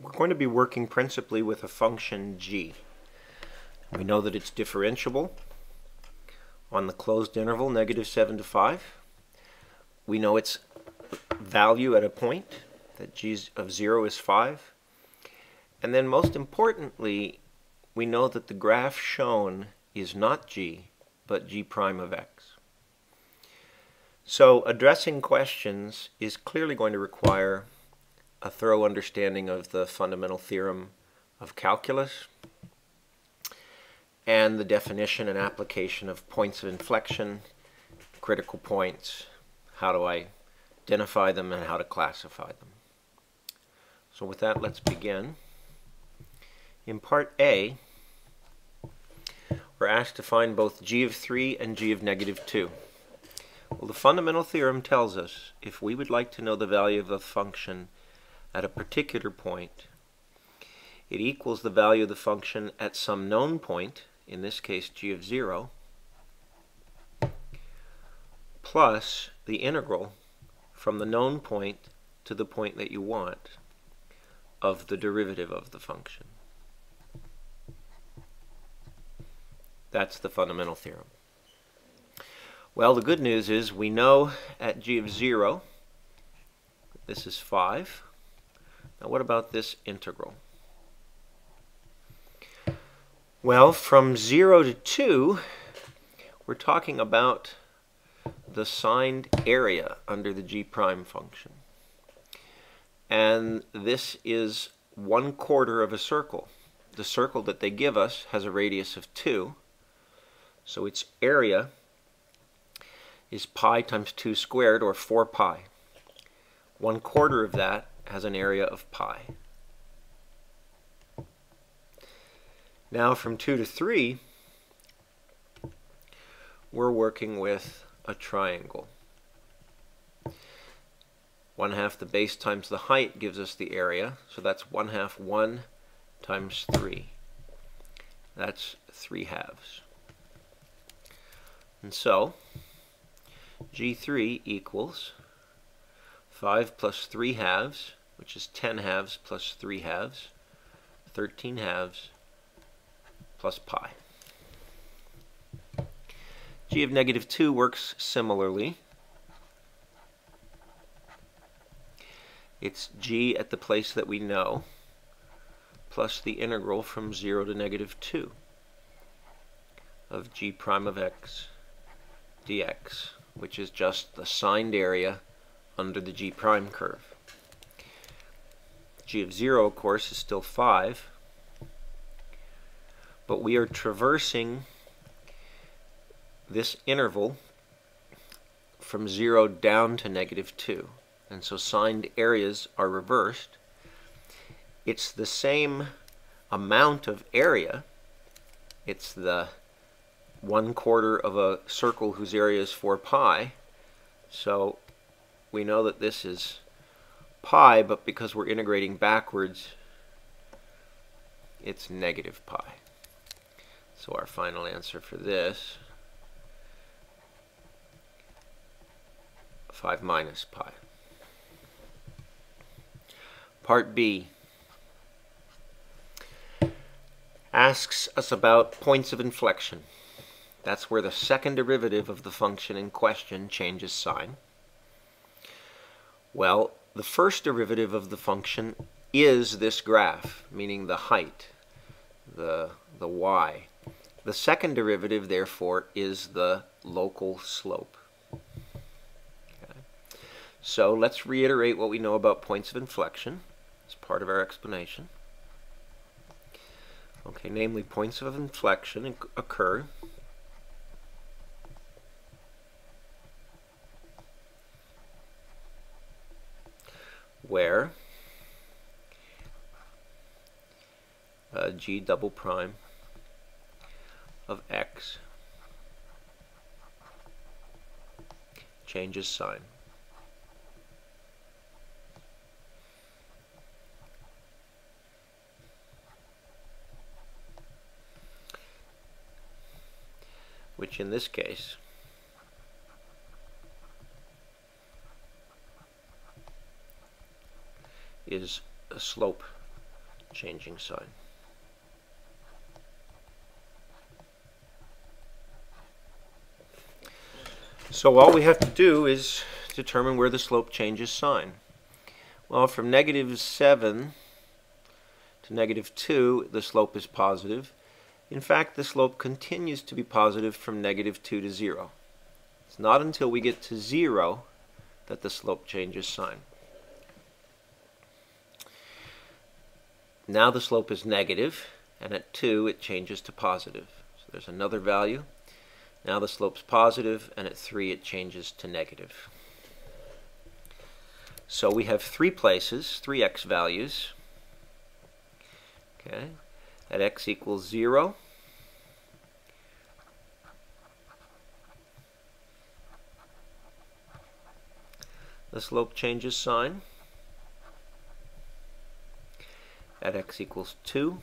we're going to be working principally with a function g. We know that it's differentiable on the closed interval, negative 7 to 5. We know its value at a point, that g of 0 is 5. And then most importantly, we know that the graph shown is not g, but g prime of x. So addressing questions is clearly going to require a thorough understanding of the fundamental theorem of calculus and the definition and application of points of inflection, critical points, how do I identify them and how to classify them. So with that, let's begin. In part A, we're asked to find both g of 3 and g of negative 2. Well, the fundamental theorem tells us if we would like to know the value of a function at a particular point, it equals the value of the function at some known point, in this case g of 0, plus the integral from the known point to the point that you want of the derivative of the function. That's the fundamental theorem. Well, the good news is we know at g of 0, this is 5. Now what about this integral? Well, from 0 to 2, we're talking about the signed area under the g prime function. And this is one quarter of a circle. The circle that they give us has a radius of 2. So its area is pi times 2 squared, or 4 pi. One quarter of that has an area of pi. Now from 2 to 3, we're working with a triangle. 1 half the base times the height gives us the area, so that's 1 half 1 times 3. That's 3 halves. And so, G3 equals 5 plus 3 halves, which is 10 halves plus 3 halves, 13 halves plus pi. g of negative 2 works similarly. It's g at the place that we know plus the integral from 0 to negative 2 of g prime of x dx, which is just the signed area under the g prime curve. G of 0, of course, is still 5, but we are traversing this interval from 0 down to negative 2. And so signed areas are reversed. It's the same amount of area. It's the one quarter of a circle whose area is 4 pi. So we know that this is pi, but because we're integrating backwards, it's negative pi. So our final answer for this, 5 minus pi. Part B asks us about points of inflection. That's where the second derivative of the function in question changes sign. Well, the first derivative of the function is this graph, meaning the height, the, the y. The second derivative, therefore, is the local slope. Okay. So let's reiterate what we know about points of inflection as part of our explanation. Okay, namely points of inflection occur where uh, g double prime of x changes sign. which in this case is a slope changing sign. So all we have to do is determine where the slope changes sign. Well, from negative 7 to negative 2, the slope is positive. In fact, the slope continues to be positive from negative 2 to 0. It's not until we get to 0 that the slope changes sign. Now the slope is negative, and at 2 it changes to positive. So there's another value. Now the slope's positive, and at 3 it changes to negative. So we have three places, three x values. Okay, at x equals 0, the slope changes sign. At x equals 2,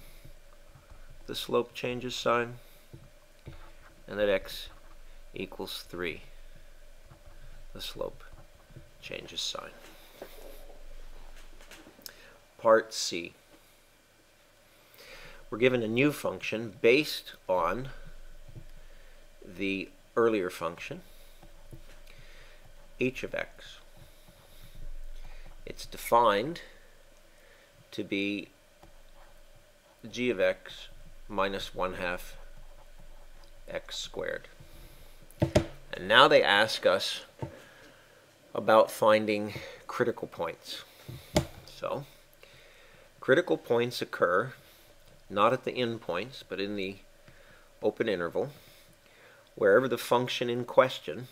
the slope changes sign. And at x equals 3, the slope changes sign. Part C. We're given a new function based on the earlier function, h of x. It's defined to be g of x minus 1 half x squared. And now they ask us about finding critical points. So, critical points occur not at the endpoints, but in the open interval, wherever the function in question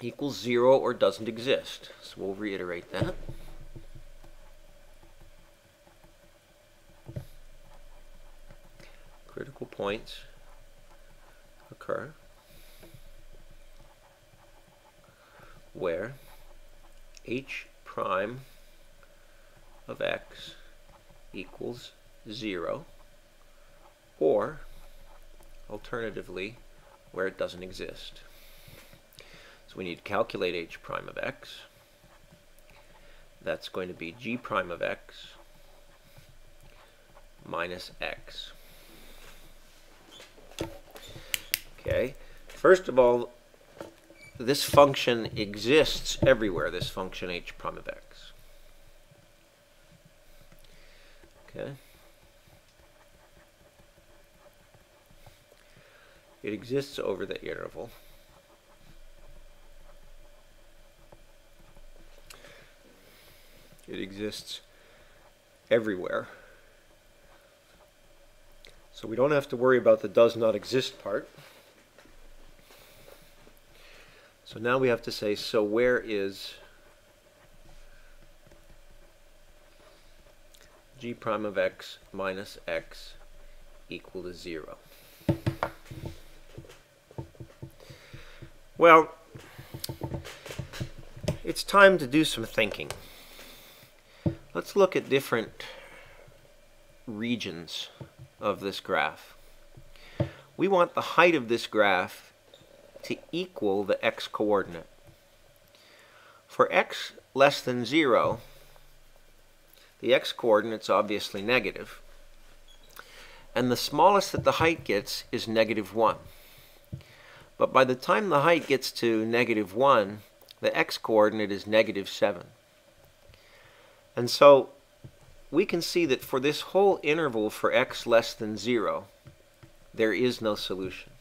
equals 0 or doesn't exist. So we'll reiterate that. Critical points occur where h prime of x equals 0 or alternatively where it doesn't exist. So we need to calculate h prime of x. That's going to be g prime of x minus x. Okay, first of all, this function exists everywhere, this function h prime of x. Okay. It exists over the interval. It exists everywhere. So we don't have to worry about the does not exist part. So now we have to say, so where is g prime of x minus x equal to 0? Well, it's time to do some thinking. Let's look at different regions of this graph. We want the height of this graph to equal the x-coordinate. For x less than 0, the x-coordinate is obviously negative, and the smallest that the height gets is negative 1. But by the time the height gets to negative 1, the x-coordinate is negative 7. And so we can see that for this whole interval for x less than 0, there is no solution.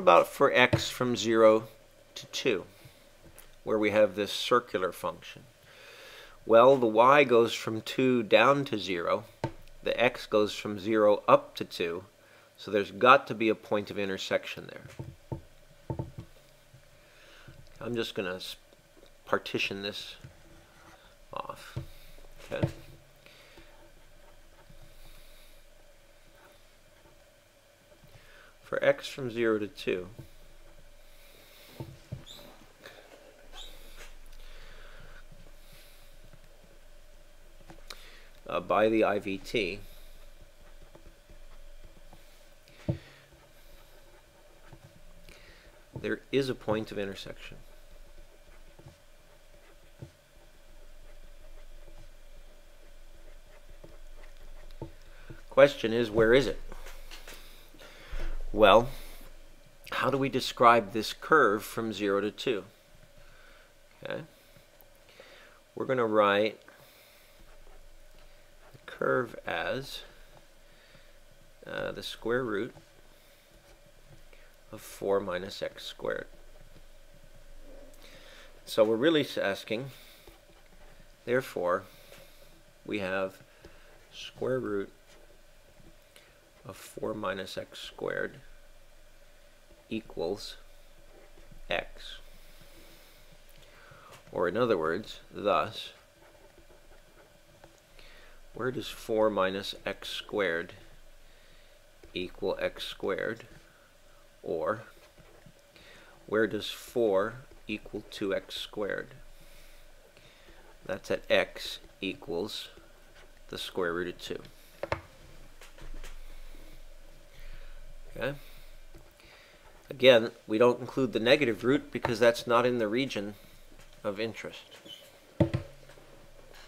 What about for x from 0 to 2, where we have this circular function? Well, the y goes from 2 down to 0, the x goes from 0 up to 2, so there's got to be a point of intersection there. I'm just going to partition this for x from 0 to 2. Uh, by the IVT. There is a point of intersection. Question is, where is it? Well, how do we describe this curve from 0 to 2? Okay. We're going to write the curve as uh, the square root of 4 minus x squared. So we're really asking, therefore, we have square root of 4 minus x squared equals x. Or in other words, thus, where does 4 minus x squared equal x squared? Or, where does 4 equal 2x squared? That's at x equals the square root of 2. Okay. Again, we don't include the negative root because that's not in the region of interest.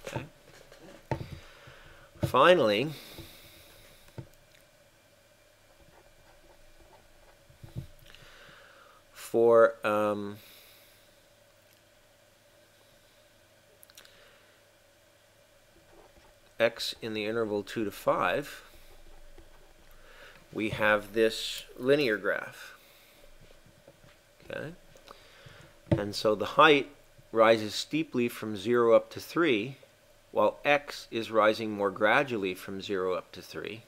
Okay. Finally, for um, x in the interval 2 to 5, we have this linear graph. Okay? And so the height rises steeply from 0 up to 3, while x is rising more gradually from 0 up to 3.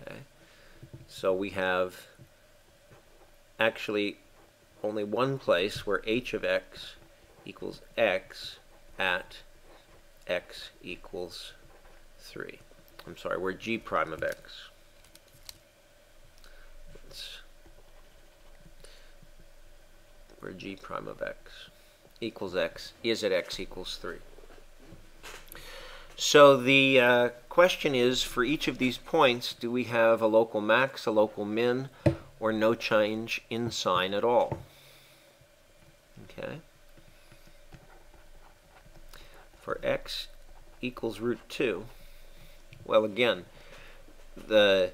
Okay? So we have actually only one place where h of x equals x at x equals 3. I'm sorry, where g prime of x where g prime of x equals x is at x equals 3. So the uh, question is, for each of these points, do we have a local max, a local min, or no change in sign at all? Okay. For x equals root 2, well again, the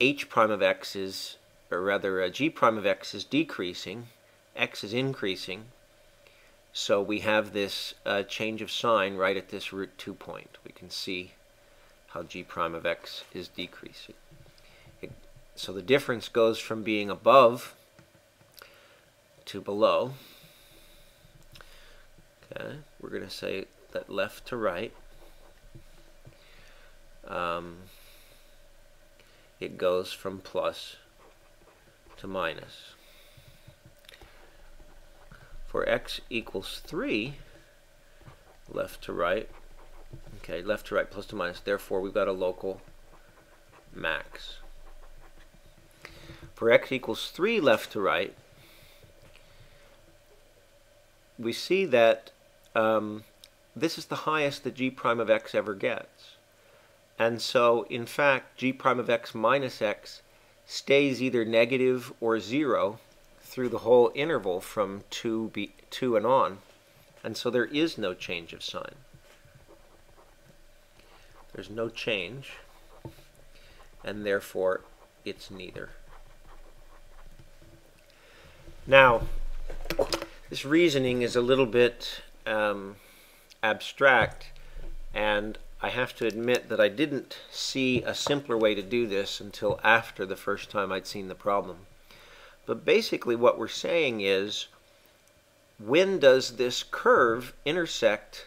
h prime of x is or rather uh, g prime of x is decreasing, x is increasing, so we have this uh, change of sign right at this root 2 point. We can see how g prime of x is decreasing. It, so the difference goes from being above to below. Okay, we're going to say that left to right. Um, it goes from plus to minus. For x equals 3, left to right, okay, left to right plus to minus, therefore we've got a local max. For x equals 3 left to right, we see that um, this is the highest that g prime of x ever gets. And so, in fact, g prime of x minus x stays either negative or zero through the whole interval from 2, be, 2 and on. And so there is no change of sign. There's no change, and therefore it's neither. Now, this reasoning is a little bit um, abstract, and I have to admit that I didn't see a simpler way to do this until after the first time I'd seen the problem. But basically what we're saying is, when does this curve intersect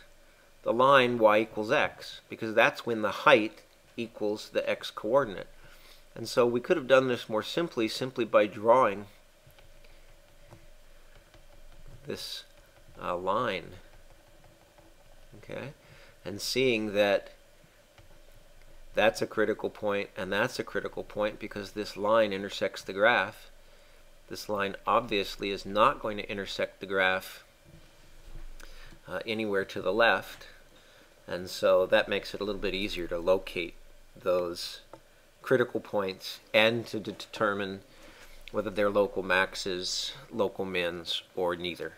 the line y equals x? Because that's when the height equals the x coordinate. And so we could have done this more simply, simply by drawing this uh, line. Okay? And seeing that that's a critical point and that's a critical point because this line intersects the graph. This line obviously is not going to intersect the graph uh, anywhere to the left and so that makes it a little bit easier to locate those critical points and to determine whether they're local maxes, local mins, or neither.